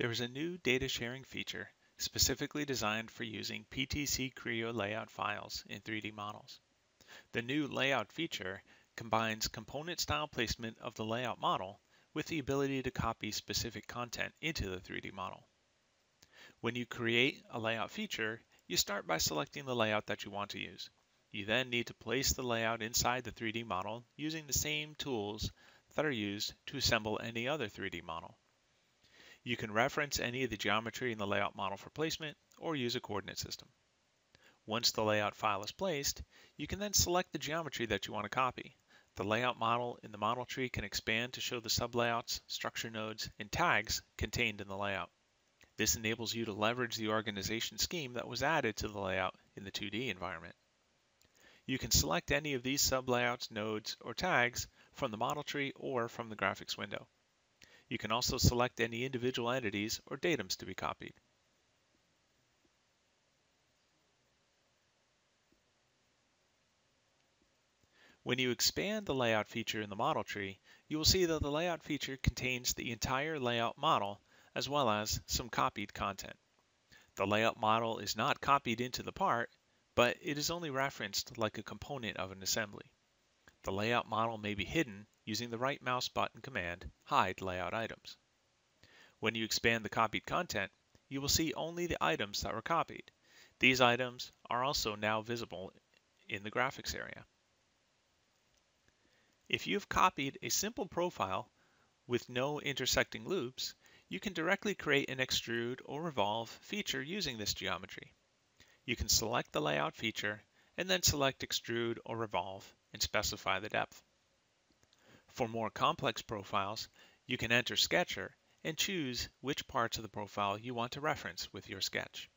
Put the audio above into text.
There is a new data sharing feature specifically designed for using PTC Creo layout files in 3D models. The new layout feature combines component style placement of the layout model with the ability to copy specific content into the 3D model. When you create a layout feature, you start by selecting the layout that you want to use. You then need to place the layout inside the 3D model using the same tools that are used to assemble any other 3D model. You can reference any of the geometry in the layout model for placement or use a coordinate system. Once the layout file is placed, you can then select the geometry that you want to copy. The layout model in the model tree can expand to show the sublayouts, structure nodes, and tags contained in the layout. This enables you to leverage the organization scheme that was added to the layout in the 2D environment. You can select any of these sublayouts, nodes, or tags from the model tree or from the graphics window. You can also select any individual entities or datums to be copied. When you expand the layout feature in the model tree, you will see that the layout feature contains the entire layout model as well as some copied content. The layout model is not copied into the part, but it is only referenced like a component of an assembly. The layout model may be hidden using the right mouse button command, Hide Layout Items. When you expand the copied content, you will see only the items that were copied. These items are also now visible in the graphics area. If you've copied a simple profile with no intersecting loops, you can directly create an extrude or revolve feature using this geometry. You can select the layout feature and then select extrude or revolve and specify the depth. For more complex profiles, you can enter Sketcher and choose which parts of the profile you want to reference with your sketch.